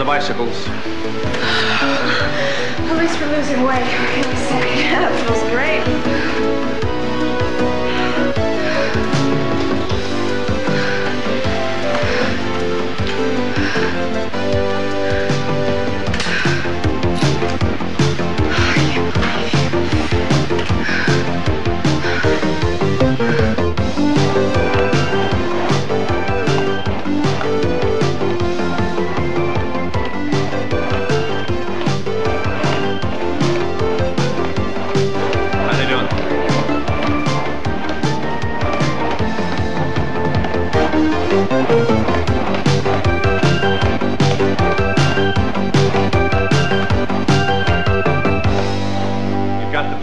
the bicycles. At least we're losing weight. That feels great.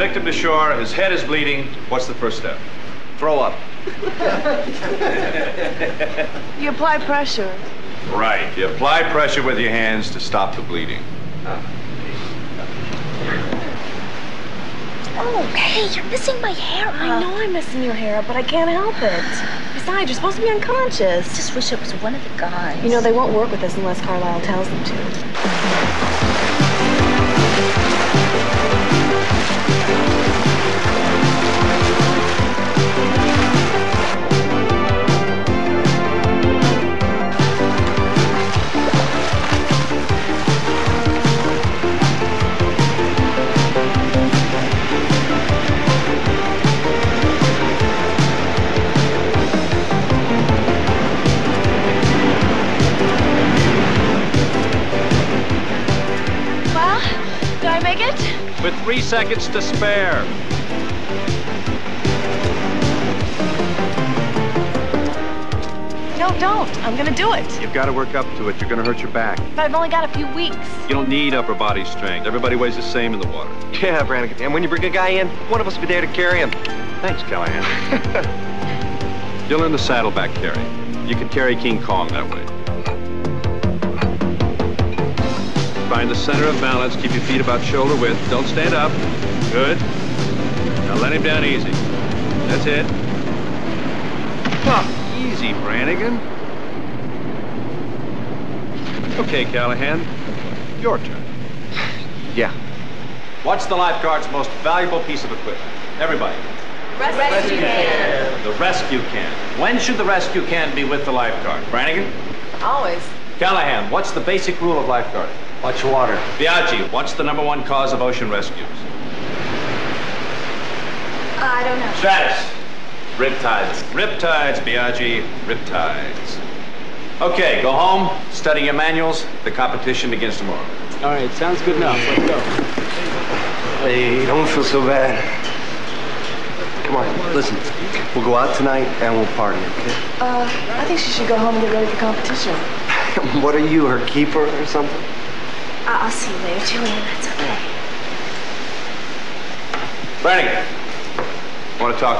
Victim to shore. His head is bleeding. What's the first step? Throw up. You apply pressure. Right. You apply pressure with your hands to stop the bleeding. Oh, hey, you're missing my hair. I uh-huh. know I'm missing your hair but I can't help it. Besides, you're supposed to be unconscious. I Just wish it was one of the guys. You know, they won't work with us unless Carlisle tells them to. With three seconds to spare. No, don't. I'm gonna do it. You've got to work up to it. You're going to hurt your back. But I've only got a few weeks. You don't need upper body strength. Everybody weighs the same in the water. Yeah, Brannigan. And when you bring a guy in, one of us will be there to carry him. Thanks, Callahan. You'll learn the saddleback carry. You can carry King Kong that way. Find the center of balance. Keep your feet about shoulder width. Don't stand up. Good. Now let him down easy. That's it. Oh, easy, Brannigan. Okay, Callahan. Your turn. Yeah. What's the lifeguard's most valuable piece of equipment? Everybody. Rescue can. The rescue can. When should the rescue can be with the lifeguard? Brannigan? Always. Callahan, what's the basic rule of lifeguarding? Watch water. Biaggi, what's the number one cause of ocean rescues? I don't know. Stratus. Riptides. Riptides, Biaggi, riptides. Okay, go home, study your manuals. The competition begins tomorrow. All right, sounds good enough. Let's go. Hey, don't feel so bad. Come on, listen. We'll go out tonight and we'll party, okay? Uh, I think she should go home and get ready for competition. what are you, her keeper or something? I- I'll see you later, Julian. That's okay. Brannigan, I want to talk